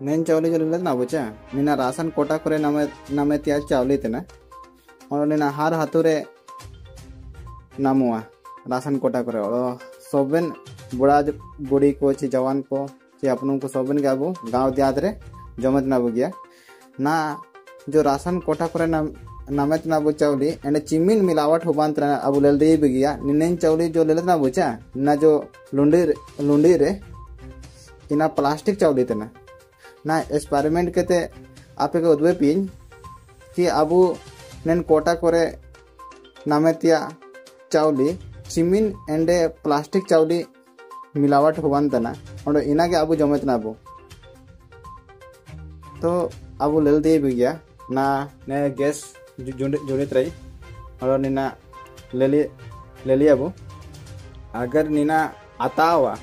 Main चावल ನೆನ್ ಚೌಲಿ ಜೊಲಿಲ್ಲ ನಾವು ಚ ನಿನ್ನ ರಾಸನ್ ಕೊಟಾಕುರೆ ನಮ ನಮೆತಿಯ ಚೌಲಿ ತೆನ और ನಿನ್ನ हर ಹತುರೆ ನಮುವ राशन कोटा करे। और सोबेन बुढ़ा बुढ़ी को, ची जवान को, ची अपनों को सोबेन के अब गाँव देहात रे, जमत ना बुगिया। ना, जो राशन कोटा करे नाम, नमेत ना बु चावली, एंड चिमिन मिलावट हो बांत अब ले दे बिगिया। निन्न चावली जो लेलत ना बुचा, ना जो लुंडी लुंडी रे, इना प्लास्टिक चावली थे ना। ना एक्सपेरिमेंट केते आपे के उद्वे पिन, कि अबु नेन कोटा करे नामेतिया चावली, चिमिन एंडे प्लास्टिक चावली मिलावट तना और इना के अबु जमत ना अबु तो अबु लेल दे बिगिया ना, ने गैस जुड़ित रही और निना ले ले लिया अबु अगर निना आता हुआ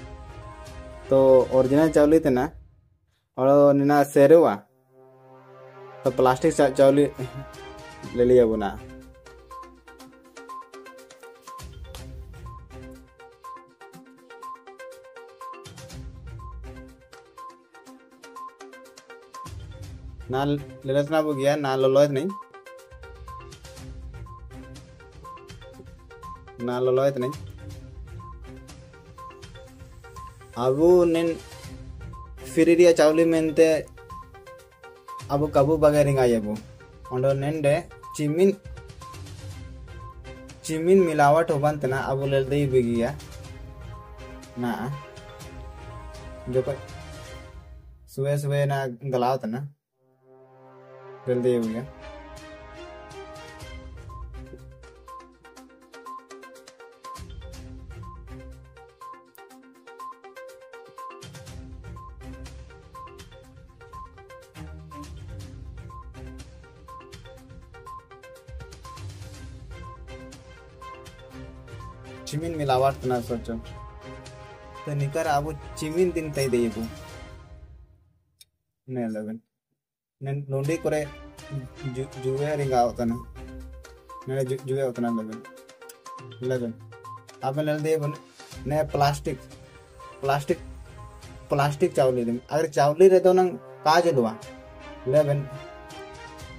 तो ओरिजिनल चावली थे ना और ना सेरवा तो प्लास्टिक चावली ले लिया बना ना लेना ना वो ना लो लोए नहीं ना लो लोए नहीं अब ने ಫಿರಿರಿಯ ಚಾವ್ಲಿ ಮೆಂತೆ ಅವು ಕಬು ಬಗರಿಂಗಾಯಬು ಒಂಡೋ ನೆಂಡೆ ಚಿಮಿನ್ ಚಿಮಿನ್ ಮಿಲಾವಟ್ ಹೋಬಂತನ ಅವು ಲಲ್ದೈ ಬಿಗಿಯ ನಾ ಜೊಕ ಸುವೆ ಸುವೆ ನಾ ಗಲಾವತನ ಲಲ್ದೈ ಬಿಗಿಯ चिमिन मिलावट ना सोचो। तो निकर आबो चिमिन दिन तई देबो ने लगन। ने नोंडी करे जुवे रिंगा होतना ने। जुवे होतना लगन। लगन। आप ले देबो ने प्लास्टिक। प्लास्टिक प्लास्टिक चावली दे। अगर चावली रे तो नंग काज लुआ। लेबन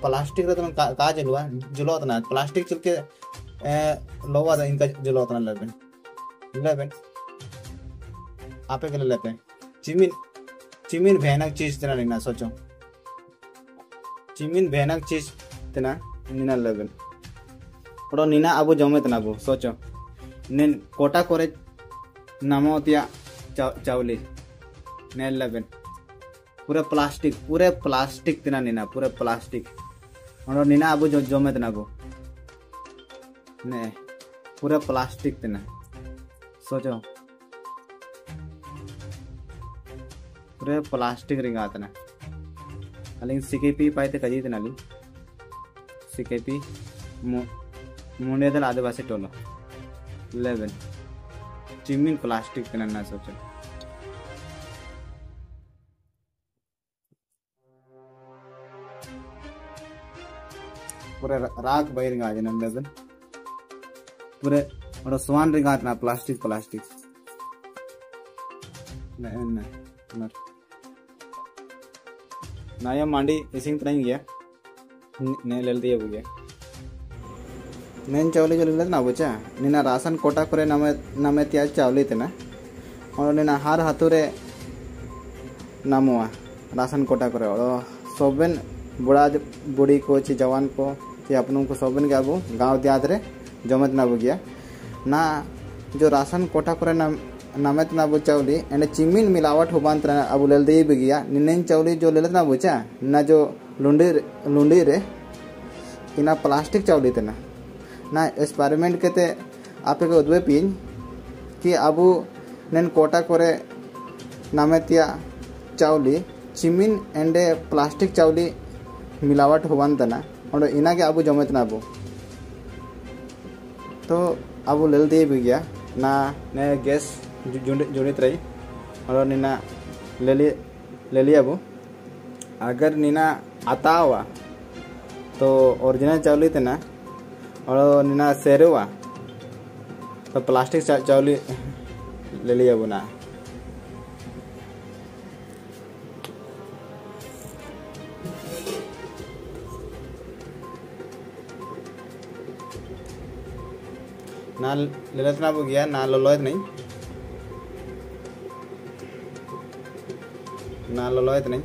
प्लास्टिक रे तो नंग काज लुआ। जुलोतना प्लास्टिक चलके लोवा था इनका जो उतना लेबन लेबन आपे के लेते हैं चिमिन चिमिन भयानक चीज़ तना लेना सोचो चिमिन भयानक चीज़ तना निना लेबन और निना अबो जमे तना अबो सोचो निन कोटा करे नामो तिया चावली ने लेबन पूरे प्लास्टिक पूरे प्लास्टिक तना निना पूरे प्लास्टिक और निना अबो जमे तना अबो ने पूरा प्लास्टिक तना सोचो। पूरे प्लास्टिक रिंगा तना अलिंग सिकेपी पाइते कजी तना अलिंग सिकेपी मुंडे दल आदिवासी टोलो। लेवन चिमिन प्लास्टिक तना ना सोचो। पूरे राग बहिरिंगा जन लेवन पूरे और स्वान रिंग आतना प्लास्टिक प्लास्टिक ना मांडी इसिंग तना गया ने ले दिया बुगे నేను చౌలి చదిలేదు నా బుచ్చా నిన్న రాసన్ కోటా కొరే నమే నమే త్యా చావలి తెన और निना हार हाथुरे नामुआ राशन कोटा करे और सोबेन बुढ़ा बुढ़ी को ची जवान को ची अपनों को सोबेन के आबू गांव दियाद रे ना बुगिया ना जो राशन कोटा करे ना नमत ना बु चावली एंड चिमिन मिलावट होबान तना अब लेल दे बिगिया निनेन चावली जो लेले ना बुचा ना जो लुंडी लुंडी रे इना प्लास्टिक चावली तना ना। एक्सपेरिमेंट केते आपे के उद्वे पिन, कि अबु नेन कोटा करे नामेतिया चावली चिमिन एंडे प्लास्टिक चावली मिलावट होबान तना और इना के अबु जमत ना अबु तो अब ना, ने गैस जुड़ित रही और निना ले लिए ले लिया अबु। अगर नीना आता हुआ तो ओरिजिनल चावली थे ना। और नीना शेर हुआ तो प्लास्टिक चावली ले लिया अबु ना ले लेते ना गया, ना ललोयत नहीं ना ललोयत नहीं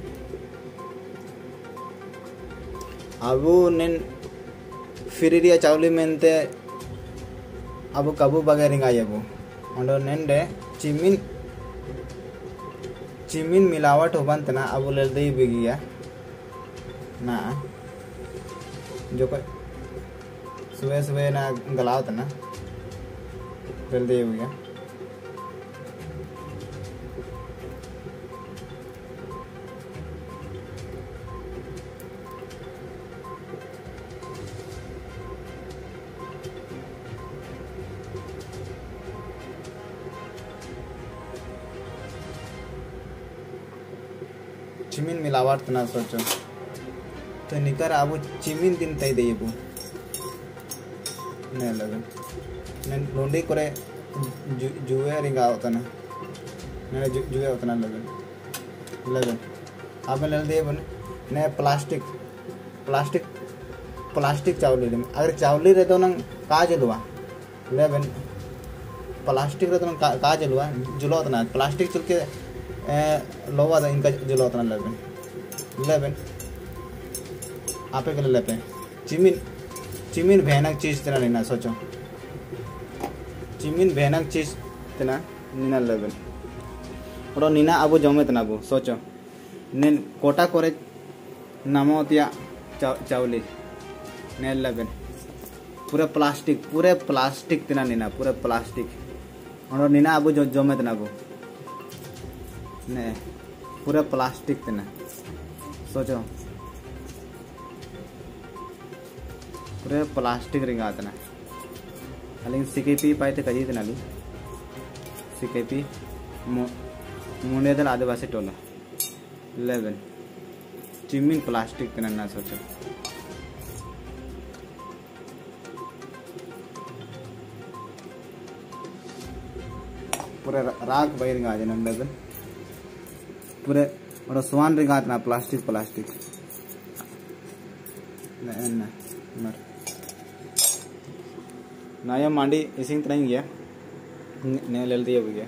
अब नेन फिरिरिया चावली मेनते अब कबू बगे रिंगाई अब। अंडो नेंडे चिमिन चिमिन मिलावट हो बनतना अब ले दे बिगिया ना, जो कोई सुबह सुबह ना गलाव तना गया चिमिन मिलावट तना सोचो। तो निकर आबू चिमिन दिन तय दे बू। ने ने लोंडी करे जुए रिंगा होता ना। ने जुए होता ना ले दे ने प्लास्टिक प्लास्टिक प्लास्टिक चावली ले अगर चावली रे तो नंग का जलवा ले बन, प्लास्टिक रे तो नंग का जलवा जुलो होता प्लास्टिक चल के लोवा था इनका जुलो होता ना लेबन लेबन आपे के लेते चिमिन चिमिन भयानक चीज़ तेना लेना, सोचो। चिमिन भयानक चीज़ तेना निना लेबन और निना अबो जमे तना सोचो। ने कोटा करे नामो तिया चावली ने लेबन पूरे प्लास्टिक पूरे प्लास्टिक तेना निना, पूरे प्लास्टिक। और निना अबो जमे तना अबो ने, पूरे प्लास्टिक तेना। सोचो। पूरे प्लास्टिक रिंग आतना अलिंग सिकेपी पाइते कजी तना सिकेपी मुंडेदल आदिवासी टोला लेवन चिमिन प्लास्टिक तना ना सोचो पूरे राग बाई रिंग आ जाना पूरे और रिंग प्लास्टिक प्लास्टिक ना मर नाया मांडी इसी तरह ही गया नया ले दिया भी गया